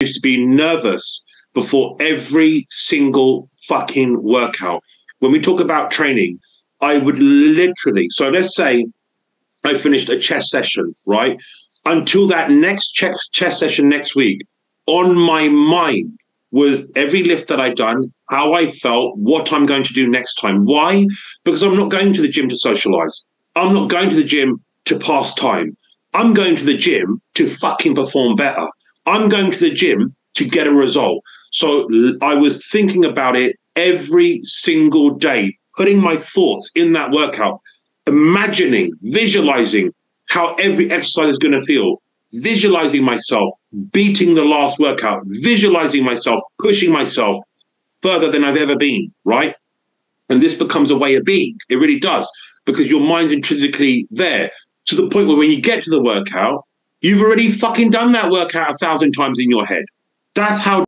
used to be nervous before every single fucking workout. When we talk about training, I would literally, so let's say I finished a chest session, right? Until that next chest, chest session next week, on my mind was every lift that I'd done, how I felt, what I'm going to do next time. Why? Because I'm not going to the gym to socialize. I'm not going to the gym to pass time. I'm going to the gym to fucking perform better. I'm going to the gym to get a result. So I was thinking about it every single day, putting my thoughts in that workout, imagining, visualizing how every exercise is going to feel, visualizing myself beating the last workout, visualizing myself, pushing myself further than I've ever been, right? And this becomes a way of being. It really does, because your mind's intrinsically there to the point where when you get to the workout, you've already fucking done that workout a thousand times in your head. That's how